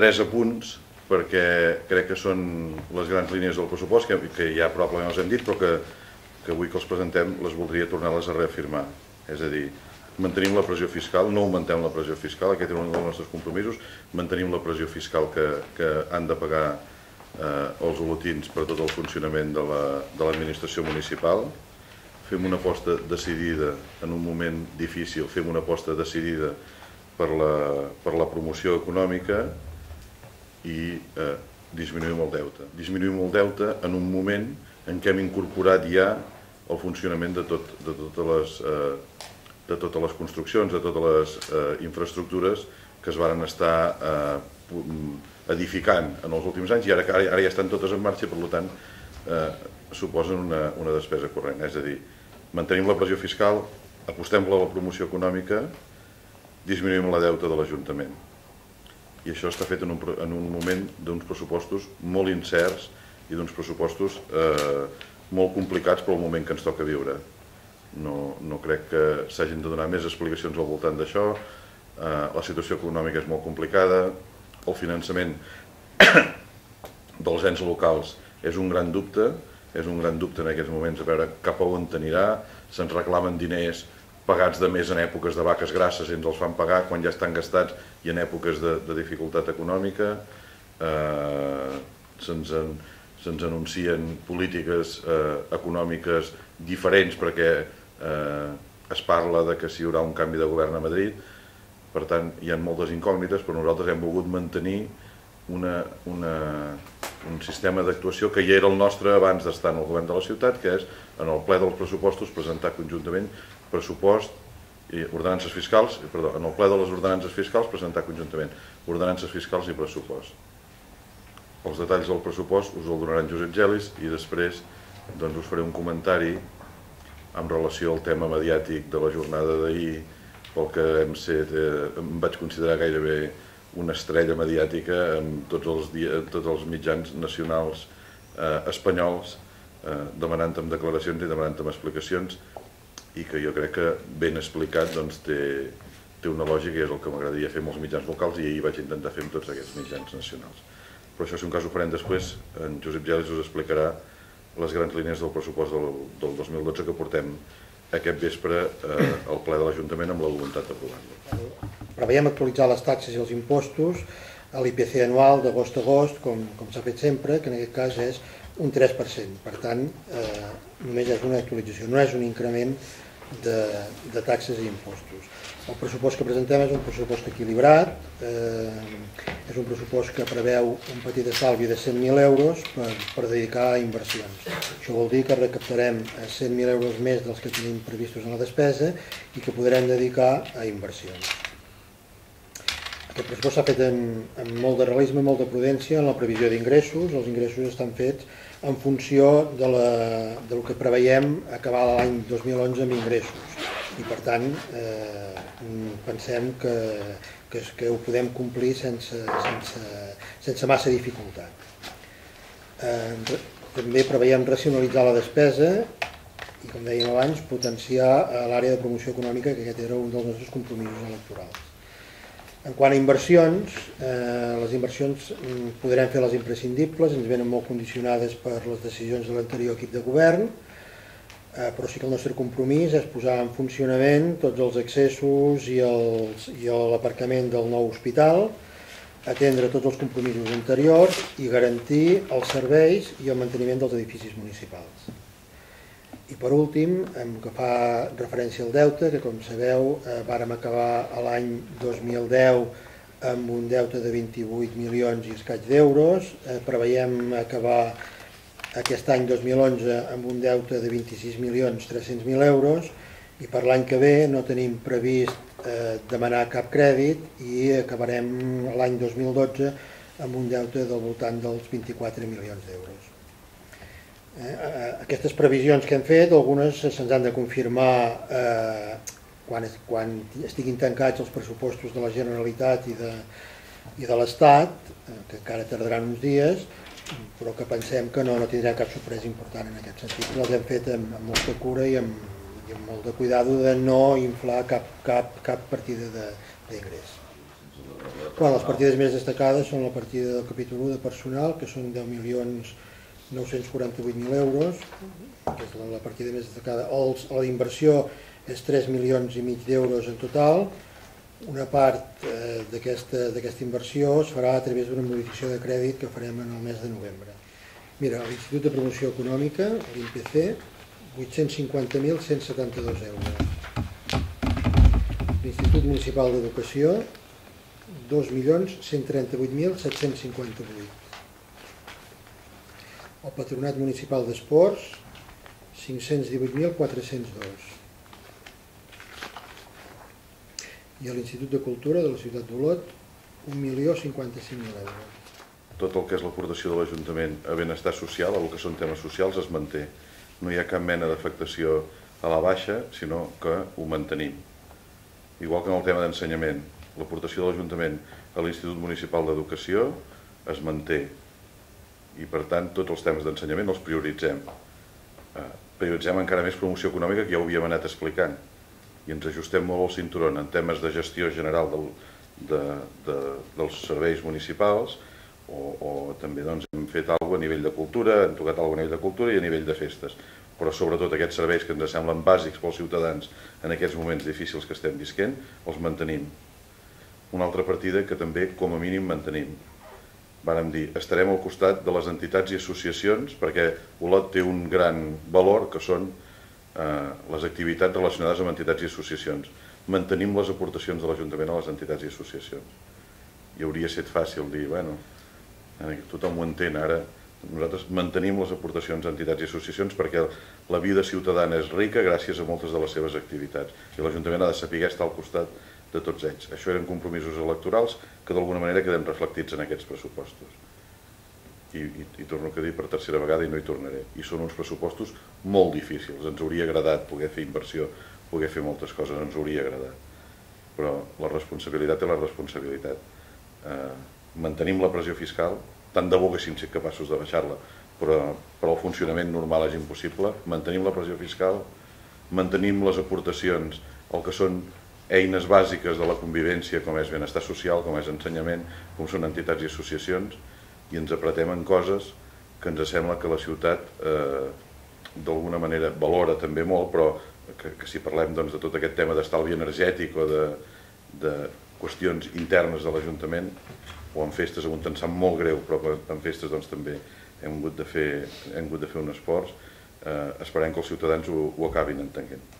tres apunts perquè crec que són les grans línies del pressupost, que, que ja probablement els hem dit, però que, que avui que els presentem les voldria tornar-les a reafirmar. És a dir, mantenim la pressió fiscal, no augmentem la pressió fiscal, aquest és un dels nostres compromisos, mantenim la pressió fiscal que, que han de pagar eh, els olotins per tot el funcionament de l'administració la, municipal, fem una aposta decidida en un moment difícil, fem una aposta decidida per la, per la promoció econòmica i eh, disminuïm el deute. Disminuïm el deute en un moment en què hem incorporat ja el funcionament de, tot, de, totes, les, eh, de totes les construccions, de totes les eh, infraestructures que es varen estar eh, edificant en els últims anys i ara, ara, ja estan totes en marxa per tant eh, suposen una, una despesa corrent. És a dir, mantenim la pressió fiscal, apostem per la promoció econòmica, disminuïm la deuta de l'Ajuntament i això està fet en un, en un moment d'uns pressupostos molt incerts i d'uns pressupostos eh, molt complicats pel moment que ens toca viure. No, no crec que s'hagin de donar més explicacions al voltant d'això, eh, la situació econòmica és molt complicada, el finançament dels ens locals és un gran dubte, és un gran dubte en aquests moments a veure cap a on anirà, se'ns reclamen diners pagats de més en èpoques de vaques grasses i ens els fan pagar quan ja estan gastats i en èpoques de, de dificultat econòmica. Eh, Se'ns se anuncien polítiques eh, econòmiques diferents perquè eh, es parla de que si hi haurà un canvi de govern a Madrid. Per tant, hi ha moltes incògnites, però nosaltres hem volgut mantenir una, una, un sistema d'actuació que ja era el nostre abans d'estar en el govern de la ciutat, que és en el ple dels pressupostos presentar conjuntament pressupost i ordenances fiscals, perdó, en el ple de les ordenances fiscals presentar conjuntament ordenances fiscals i pressupost. Els detalls del pressupost us el donaran Josep Gelis i després doncs, us faré un comentari en relació al tema mediàtic de la jornada d'ahir pel que hem set, eh, em vaig considerar gairebé una estrella mediàtica amb tots els, dia, tots els mitjans nacionals eh, espanyols eh, demanant-me declaracions i demanant-me explicacions i que jo crec que ben explicat doncs, té, té una lògica i és el que m'agradaria fer amb els mitjans locals i ahir vaig intentar fer amb tots aquests mitjans nacionals. Però això, si un cas ho farem després, en Josep Gelis us explicarà les grans línies del pressupost del, del 2012 que portem aquest vespre eh, al ple de l'Ajuntament amb la voluntat d'aprovar-lo. Preveiem actualitzar les taxes i els impostos a l'IPC anual d'agost a agost, com, com s'ha fet sempre, que en aquest cas és un 3%. Per tant, eh, només és una actualització, no és un increment de, de taxes i impostos. El pressupost que presentem és un pressupost equilibrat, eh, és un pressupost que preveu un petit estalvi de 100.000 euros per, per dedicar a inversions. Això vol dir que recaptarem 100.000 euros més dels que tenim previstos en la despesa i que podrem dedicar a inversions. Aquest pressupost s'ha fet amb, amb molt de realisme, molt de prudència en la previsió d'ingressos. Els ingressos estan fets en funció de, la, del que preveiem acabar l'any 2011 amb ingressos. I per tant, eh, pensem que, que, que ho podem complir sense, sense, sense massa dificultat. Eh, també preveiem racionalitzar la despesa i, com dèiem abans, potenciar l'àrea de promoció econòmica, que aquest era un dels nostres compromisos electorals. En quant a inversions, eh, les inversions mm, podrem fer les imprescindibles, ens venen molt condicionades per les decisions de l'anterior equip de govern, eh, però sí que el nostre compromís és posar en funcionament tots els accessos i l'aparcament del nou hospital, atendre tots els compromisos anteriors i garantir els serveis i el manteniment dels edificis municipals. I per últim, en que fa referència al deute, que com sabeu eh, vàrem acabar l'any 2010 amb un deute de 28 milions i escaig d'euros, eh, preveiem acabar aquest any 2011 amb un deute de 26 milions 300.000 euros i per l'any que ve no tenim previst eh, demanar cap crèdit i acabarem l'any 2012 amb un deute del voltant dels 24 milions d'euros. Eh, aquestes previsions que hem fet, algunes se'ns han de confirmar eh, quan, quan estiguin tancats els pressupostos de la Generalitat i de, i de l'Estat, eh, que encara tardaran uns dies, però que pensem que no, no tindrà cap sorpresa important en aquest sentit. Els hem fet amb, amb molta cura i amb, i amb molt de cuidado de no inflar cap, cap, cap partida d'ingrés. Bueno, les partides més destacades són la partida del capítol 1 de personal, que són 10 milions 948.000 euros, que és la, partida més destacada. Els, la inversió és 3 milions i mig d'euros en total. Una part eh, d'aquesta inversió es farà a través d'una modificació de crèdit que farem en el mes de novembre. Mira, l'Institut de Promoció Econòmica, l'INPC, 850.172 euros. L'Institut Municipal d'Educació, 2.138.758. El Patronat Municipal d'Esports, 518.402. I a l'Institut de Cultura de la ciutat d'Olot, 1.055.000 euros. Tot el que és l'aportació de l'Ajuntament a benestar social, a el que són temes socials, es manté. No hi ha cap mena d'afectació a la baixa, sinó que ho mantenim. Igual que en el tema d'ensenyament, l'aportació de l'Ajuntament a l'Institut Municipal d'Educació es manté i per tant tots els temes d'ensenyament els prioritzem. Eh, prioritzem encara més promoció econòmica que ja ho havíem anat explicant i ens ajustem molt al cinturó en temes de gestió general del, de, de, dels serveis municipals o, o també doncs, hem fet alguna a nivell de cultura, hem tocat alguna a nivell de cultura i a nivell de festes però sobretot aquests serveis que ens semblen bàsics pels ciutadans en aquests moments difícils que estem visquent, els mantenim una altra partida que també, com a mínim, mantenim. Vàrem dir, estarem al costat de les entitats i associacions perquè Olot té un gran valor que són eh, les activitats relacionades amb entitats i associacions. Mantenim les aportacions de l'Ajuntament a les entitats i associacions. I hauria estat fàcil dir, bueno, eh, tothom ho entén ara, nosaltres mantenim les aportacions a entitats i associacions perquè la vida ciutadana és rica gràcies a moltes de les seves activitats i l'Ajuntament ha de saber estar al costat de tots ells. Això eren compromisos electorals que d'alguna manera queden reflectits en aquests pressupostos. I, i, i torno a dir per tercera vegada i no hi tornaré. I són uns pressupostos molt difícils. Ens hauria agradat poder fer inversió, poder fer moltes coses, ens hauria agradat. Però la responsabilitat és la responsabilitat. Eh, mantenim la pressió fiscal, tant de bo haguéssim ser capaços de baixar-la, però per al funcionament normal és impossible. Mantenim la pressió fiscal, mantenim les aportacions, el que són eines bàsiques de la convivència com és benestar social, com és ensenyament, com són entitats i associacions i ens apretem en coses que ens sembla que la ciutat eh, d'alguna manera valora també molt, però que, que si parlem doncs, de tot aquest tema d'estalvi energètic o de, de qüestions internes de l'Ajuntament o en festes on ens sap molt greu, però en festes doncs, també hem hagut de fer, hem hagut de fer un esforç, eh, esperem que els ciutadans ho, ho acabin entenent.